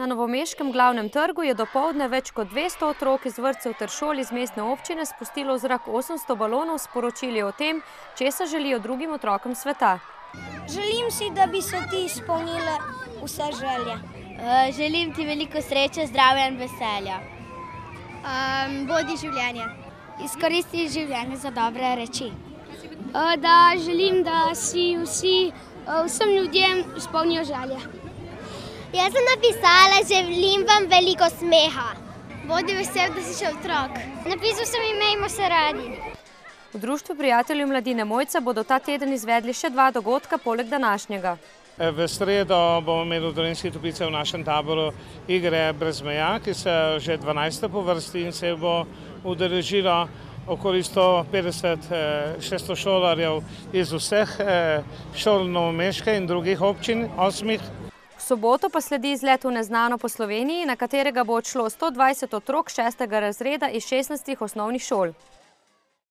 Na novomeškem glavnem trgu je dopoldne več kot 200 otrok iz vrtcev ter šol iz mestne občine spustilo v zrak 800 balonov s poročili o tem, česa želijo drugim otrokom sveta. Želim si, da bi se ti izpolnile vse želje. Uh, želim ti veliko sreče, zdravja in veselja. Um, bodi življenje. Izkoristi življenje za dobre reči. Uh, da želim, da si vsi, uh, vsem ljudem izpolnijo želje. Jaz sem napisala, želim vam veliko smeha. Bodi vesel, da si še otrok. Napisal sem imejmo se radi. V Društvu prijateljev mladine Mojca bodo ta teden izvedli še dva dogodka poleg današnjega. V sredo bomo imeli v Dolenski topice v našem taboru igre brez meja, ki se že 12. po vrsti in se bo udeležilo okoli 150 šestošolarjev iz vseh šol Novomeške in drugih občin, osmih. Soboto pa sledi izlet v neznano po Sloveniji, na katerega bo odšlo 120 otrok šestega razreda iz 16 osnovnih šol.